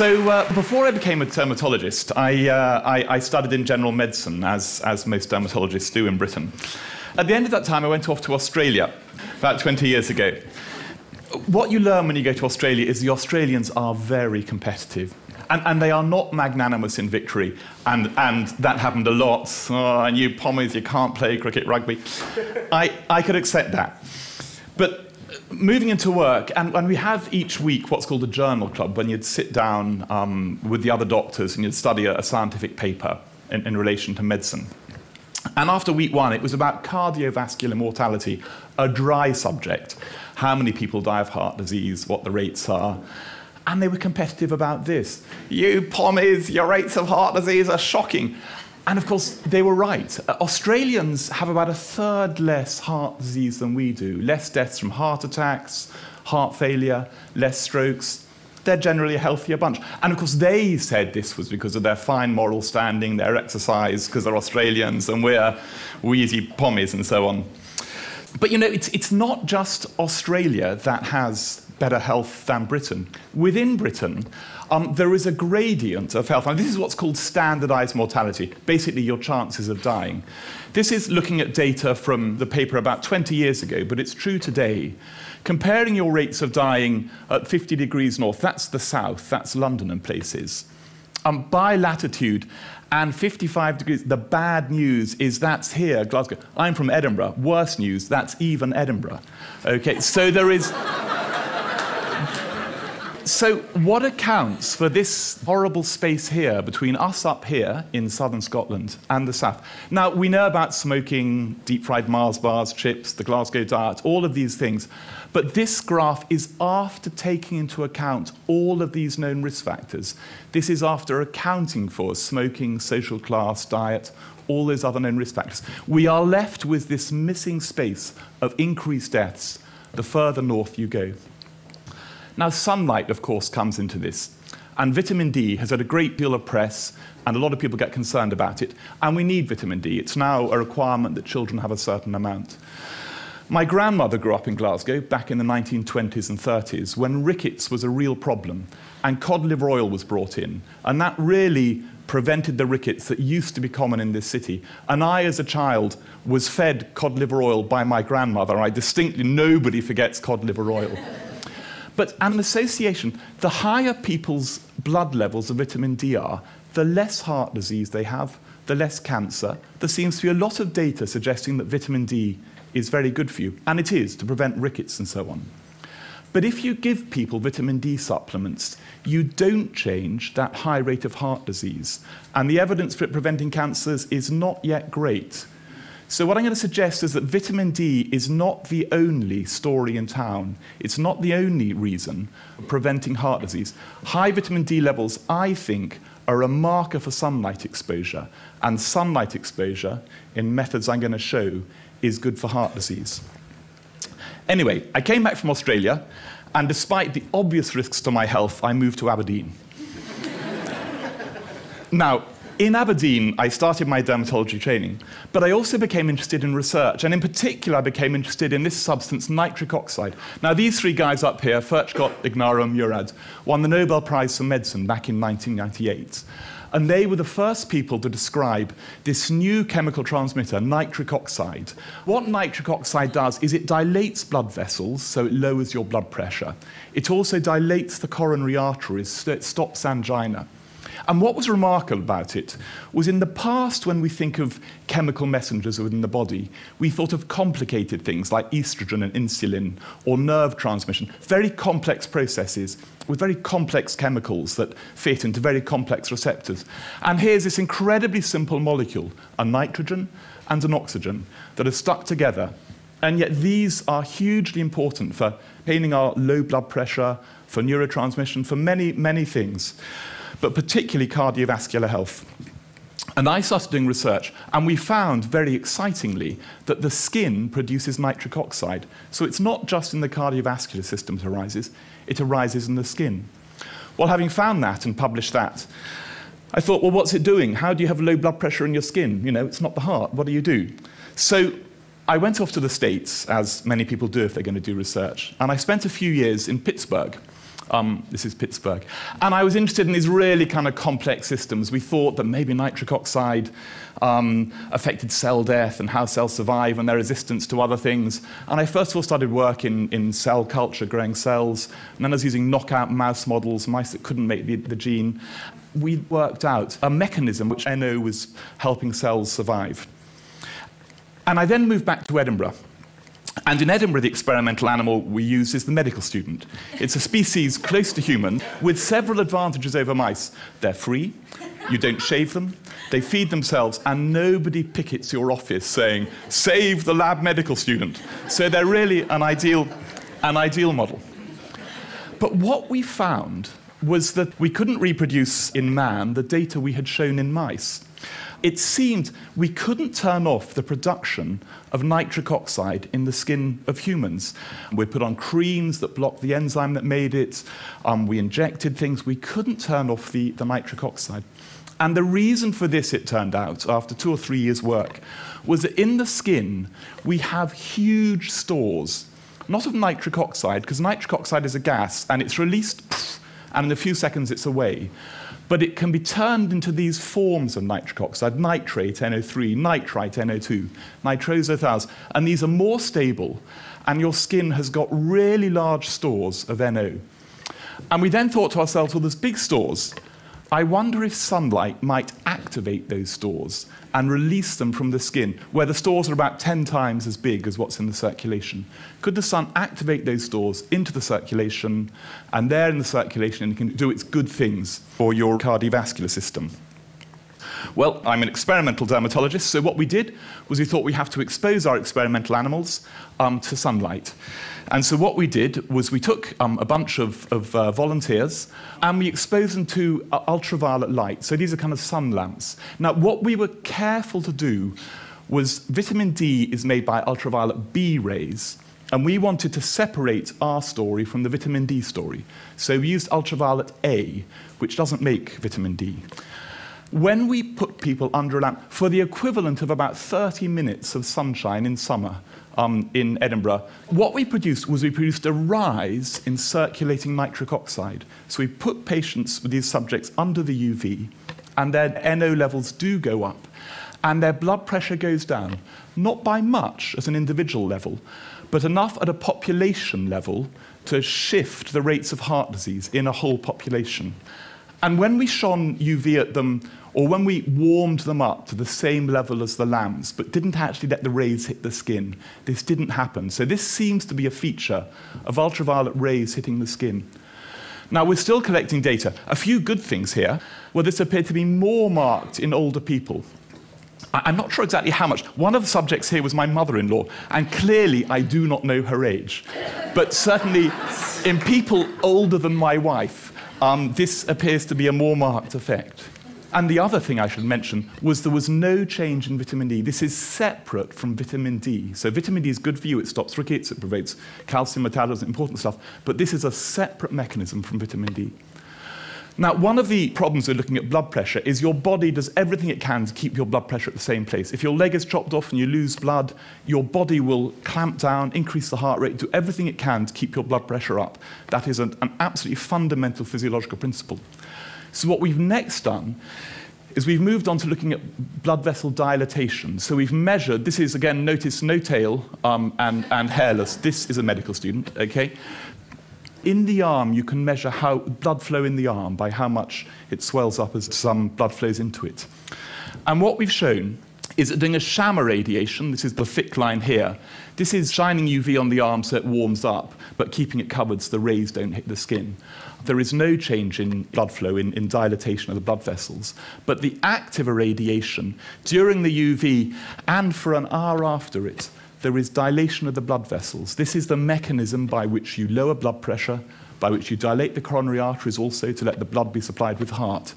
So uh, before I became a dermatologist, I, uh, I, I, studied in general medicine, as, as most dermatologists do in Britain. At the end of that time, I went off to Australia about 20 years ago. What you learn when you go to Australia is the Australians are very competitive. And, and, they are not magnanimous in victory. And, and that happened a lot. Oh, and you pommies, you can't play cricket, rugby. I, I could accept that. But moving into work, and, and, we have each week what's called a journal club, when you'd sit down um, with the other doctors and you'd study a, a scientific paper in, in, relation to medicine. And after week one, it was about cardiovascular mortality, a dry subject. How many people die of heart disease, what the rates are. And they were competitive about this. You pommies, your rates of heart disease are shocking. And of course, they were right. Uh, Australians have about a third less heart disease than we do, less deaths from heart attacks, heart failure, less strokes. They're generally a healthier bunch. And of course, they said this was because of their fine moral standing, their exercise, because they're Australians, and we're wheezy pommies and so on. But you know, it's, it's not just Australia that has better health than Britain. Within Britain, um, there is a gradient of health. And this is what's called standardized mortality, basically your chances of dying. This is looking at data from the paper about 20 years ago, but it's true today. Comparing your rates of dying at 50 degrees north, that's the south, that's London and places. Um, by latitude and 55 degrees, the bad news is that's here, Glasgow. I'm from Edinburgh. Worse news, that's even Edinburgh. Okay, so there is. So, what accounts for this horrible space here between us up here in southern Scotland and the south? Now, we know about smoking, deep fried Mars bars, chips, the Glasgow diet, all of these things. But this graph is after taking into account all of these known risk factors. This is after accounting for smoking, social class, diet, all those other known risk factors. We are left with this missing space of increased deaths the further north you go. Now, sunlight, of course, comes into this. And vitamin D has had a great deal of press, and a lot of people get concerned about it. And we need vitamin D. It's now a requirement that children have a certain amount. My grandmother grew up in Glasgow back in the 1920s and 30s when rickets was a real problem, and cod liver oil was brought in. And that really prevented the rickets that used to be common in this city. And I, as a child, was fed cod liver oil by my grandmother. I distinctly, nobody forgets cod liver oil. But an association, the higher people's blood levels of vitamin D are, the less heart disease they have, the less cancer. There seems to be a lot of data suggesting that vitamin D is very good for you, and it is to prevent rickets and so on. But if you give people vitamin D supplements, you don't change that high rate of heart disease. And the evidence for it preventing cancers is not yet great. So, what I'm going to suggest is that vitamin D is not the only story in town. It's not the only reason preventing heart disease. High vitamin D levels, I think, are a marker for sunlight exposure. And sunlight exposure, in methods I'm going to show, is good for heart disease. Anyway, I came back from Australia, and despite the obvious risks to my health, I moved to Aberdeen. now, in Aberdeen, I started my dermatology training, but I also became interested in research, and in particular, I became interested in this substance, nitric oxide. Now, these three guys up here, Furchtgott, Ignarro, and Murad, won the Nobel Prize for Medicine back in 1998. And they were the first people to describe this new chemical transmitter, nitric oxide. What nitric oxide does is it dilates blood vessels, so it lowers your blood pressure. It also dilates the coronary arteries, so it stops angina. And what was remarkable about it was in the past, when we think of chemical messengers within the body, we thought of complicated things like estrogen and insulin or nerve transmission, very complex processes with very complex chemicals that fit into very complex receptors. And here's this incredibly simple molecule, a nitrogen and an oxygen, that are stuck together. And yet these are hugely important for maintaining our low blood pressure, for neurotransmission, for many, many things but particularly cardiovascular health. And I started doing research, and we found very excitingly that the skin produces nitric oxide. So it's not just in the cardiovascular system it arises, it arises in the skin. Well, having found that and published that, I thought, well, what's it doing? How do you have low blood pressure in your skin? You know, it's not the heart. What do you do? So I went off to the States, as many people do if they're going to do research, and I spent a few years in Pittsburgh Um, this is Pittsburgh. And I was interested in these really kind of complex systems. We thought that maybe nitric oxide um, affected cell death and how cells survive and their resistance to other things. And I first of all started work in, in cell culture, growing cells. And then I was using knockout mouse models, mice that couldn't make the, the gene. We worked out a mechanism which NO was helping cells survive. And I then moved back to Edinburgh. And in Edinburgh, the experimental animal we use is the medical student. It's a species close to human with several advantages over mice. They're free, you don't shave them, they feed themselves, and nobody pickets your office saying, save the lab medical student. So they're really an ideal, an ideal model. But what we found was that we couldn't reproduce in man the data we had shown in mice it seemed we couldn't turn off the production of nitric oxide in the skin of humans. We put on creams that blocked the enzyme that made it. Um, we injected things. We couldn't turn off the, the nitric oxide. And the reason for this, it turned out, after two or three years' work, was that in the skin we have huge stores, not of nitric oxide, because nitric oxide is a gas and it's released, and in a few seconds it's away but it can be turned into these forms of nitric oxide, nitrate, NO3, nitrite, NO2, nitrosothiols, and these are more stable, and your skin has got really large stores of NO. And we then thought to ourselves, well, there's big stores. I wonder if sunlight might activate those stores and release them from the skin, where the stores are about 10 times as big as what's in the circulation. Could the sun activate those stores into the circulation, and there in the circulation, it can do its good things for your cardiovascular system? Well, I'm an experimental dermatologist, so what we did was we thought we have to expose our experimental animals um, to sunlight. And so what we did was we took um, a bunch of, of uh, volunteers and we exposed them to uh, ultraviolet light. So these are kind of sun lamps. Now, what we were careful to do was vitamin D is made by ultraviolet B rays. And we wanted to separate our story from the vitamin D story. So we used ultraviolet A, which doesn't make vitamin D. When we put people under a lamp for the equivalent of about 30 minutes of sunshine in summer, um, in Edinburgh, what we produced was we produced a rise in circulating nitric oxide. So we put patients with these subjects under the UV, and their NO levels do go up, and their blood pressure goes down, not by much at an individual level, but enough at a population level to shift the rates of heart disease in a whole population. And when we shone UV at them or when we warmed them up to the same level as the lamps, but didn't actually let the rays hit the skin, this didn't happen. So this seems to be a feature of ultraviolet rays hitting the skin. Now, we're still collecting data. A few good things here. Well, this appeared to be more marked in older people. I'm not sure exactly how much. One of the subjects here was my mother in law, and clearly I do not know her age. But certainly, in people older than my wife, um, this appears to be a more marked effect. And the other thing I should mention was there was no change in vitamin D. This is separate from vitamin D. So vitamin D is good for you. It stops rickets, it prevents calcium metabolism, important stuff. But this is a separate mechanism from vitamin D. Now, one of the problems with looking at blood pressure is your body does everything it can to keep your blood pressure at the same place. If your leg is chopped off and you lose blood, your body will clamp down, increase the heart rate, do everything it can to keep your blood pressure up. That is an, an absolutely fundamental physiological principle. So what we've next done is we've moved on to looking at blood vessel dilatation. So we've measured, this is again, notice no tail um, and, and hairless. This is a medical student, okay? In the arm, you can measure how blood flow in the arm by how much it swells up as some blood flows into it. And what we've shown is doing a sham irradiation, this is the thick line here, this is shining UV on the arm so it warms up, but keeping it covered so the rays don't hit the skin. There is no change in blood flow, in, in dilatation of the blood vessels. But the active irradiation during the UV and for an hour after it, there is dilation of the blood vessels. This is the mechanism by which you lower blood pressure, by which you dilate the coronary arteries also to let the blood be supplied with heart.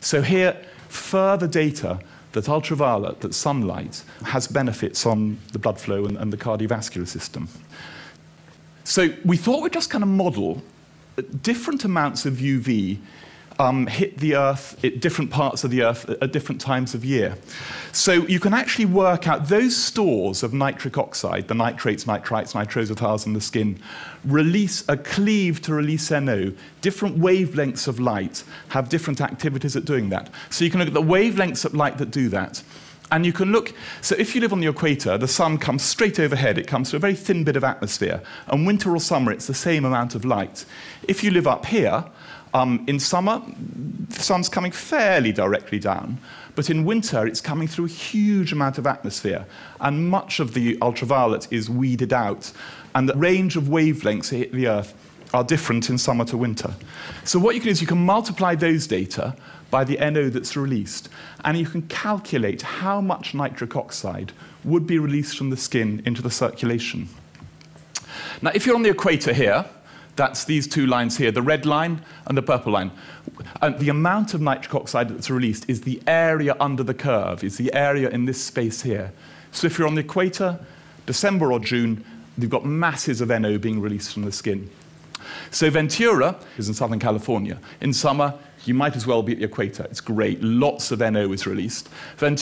So here, further data that ultraviolet, that sunlight, has benefits on the blood flow and, and the cardiovascular system. So we thought we'd just kind of model different amounts of UV um, hit the Earth at different parts of the Earth at different times of year. So you can actually work out those stores of nitric oxide, the nitrates, nitrites, nitrosothiols in the skin, release a cleave to release NO. Different wavelengths of light have different activities at doing that. So you can look at the wavelengths of light that do that. And you can look, so if you live on the equator, the sun comes straight overhead, it comes through a very thin bit of atmosphere. And winter or summer, it's the same amount of light. If you live up here, um, in summer, the sun's coming fairly directly down, but in winter, it's coming through a huge amount of atmosphere, and much of the ultraviolet is weeded out, and the range of wavelengths that hit the Earth are different in summer to winter. So what you can do is you can multiply those data by the NO that's released, and you can calculate how much nitric oxide would be released from the skin into the circulation. Now, if you're on the equator here, that's these two lines here, the red line and the purple line. And the amount of nitric oxide that's released is the area under the curve, is the area in this space here. So if you're on the equator, December or June, you've got masses of NO being released from the skin. So Ventura is in Southern California. In summer, you might as well be at the equator. It's great. Lots of NO is released. Ventura